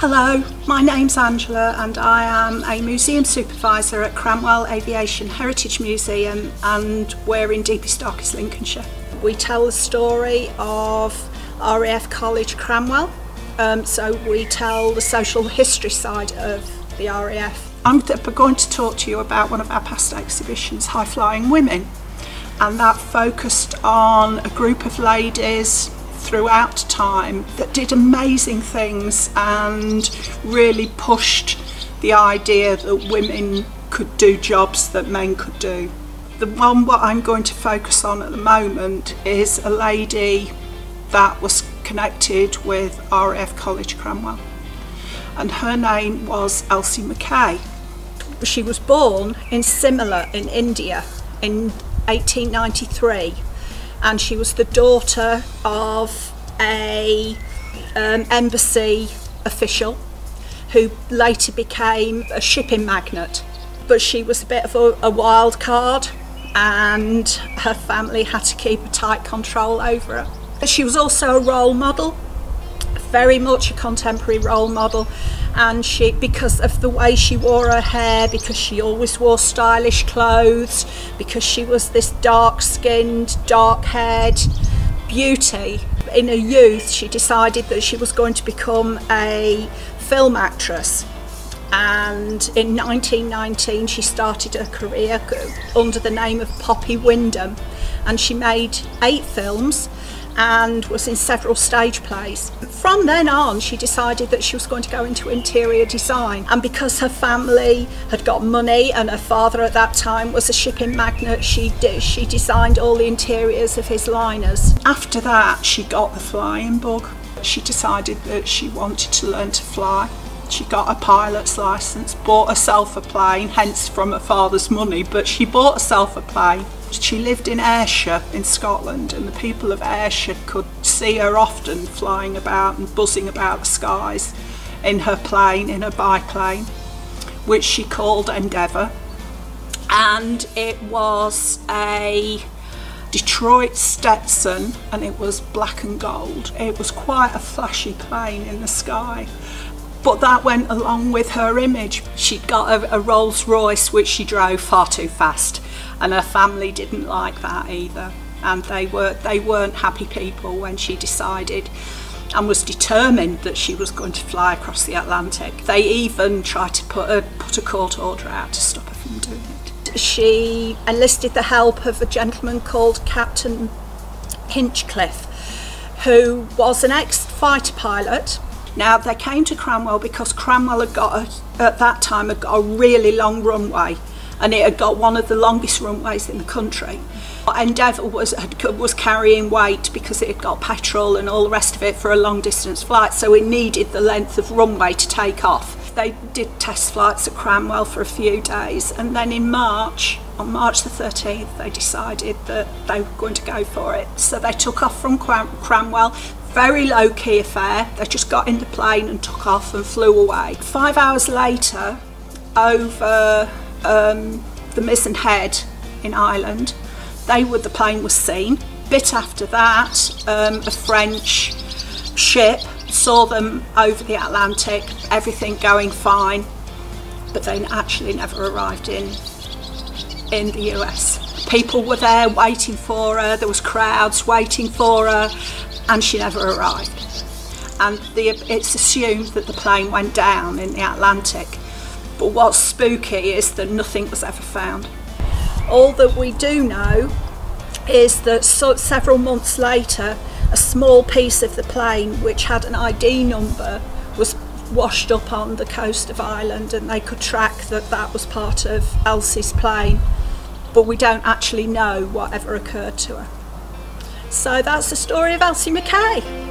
Hello, my name's Angela and I am a museum supervisor at Cranwell Aviation Heritage Museum and we're in Deepest Darkest Lincolnshire. We tell the story of RAF College Cranwell, um, so we tell the social history side of the RAF. I'm going to talk to you about one of our past exhibitions, High Flying Women, and that focused on a group of ladies throughout time that did amazing things and really pushed the idea that women could do jobs that men could do. The one what I'm going to focus on at the moment is a lady that was connected with RAF College Cranwell and her name was Elsie Mackay. She was born in Simla in India in 1893 and she was the daughter of a um, embassy official who later became a shipping magnate. But she was a bit of a, a wild card and her family had to keep a tight control over her. She was also a role model, very much a contemporary role model. And she because of the way she wore her hair because she always wore stylish clothes because she was this dark skinned dark haired beauty. In her youth she decided that she was going to become a film actress. And in 1919 she started her career under the name of Poppy Wyndham. And she made eight films and was in several stage plays. From then on, she decided that she was going to go into interior design. And because her family had got money and her father at that time was a shipping magnate, she, did, she designed all the interiors of his liners. After that, she got the flying bug. She decided that she wanted to learn to fly. She got a pilot's license, bought herself a plane, hence from her father's money, but she bought herself a plane she lived in Ayrshire in Scotland and the people of Ayrshire could see her often flying about and buzzing about the skies in her plane, in her biplane, which she called Endeavour. And it was a Detroit Stetson and it was black and gold. It was quite a flashy plane in the sky. But that went along with her image. She'd got a, a Rolls Royce which she drove far too fast and her family didn't like that either and they were they weren't happy people when she decided and was determined that she was going to fly across the Atlantic. They even tried to put a, put a court order out to stop her from doing it. She enlisted the help of a gentleman called Captain Hinchliffe, who was an ex-fighter pilot. Now they came to Cranwell because Cranwell had got a, at that time had got a really long runway and it had got one of the longest runways in the country. Endeavour was, was carrying weight because it had got petrol and all the rest of it for a long distance flight, so it needed the length of runway to take off. They did test flights at Cranwell for a few days, and then in March, on March the 13th, they decided that they were going to go for it. So they took off from Cranwell, very low key affair. They just got in the plane and took off and flew away. Five hours later, over um, the Mizen Head in Ireland. They were the plane was seen. Bit after that, um, a French ship saw them over the Atlantic, everything going fine, but they actually never arrived in in the US. People were there waiting for her. There was crowds waiting for her, and she never arrived. And the, it's assumed that the plane went down in the Atlantic but what's spooky is that nothing was ever found. All that we do know is that so several months later, a small piece of the plane which had an ID number was washed up on the coast of Ireland and they could track that that was part of Elsie's plane but we don't actually know whatever occurred to her. So that's the story of Elsie Mackay.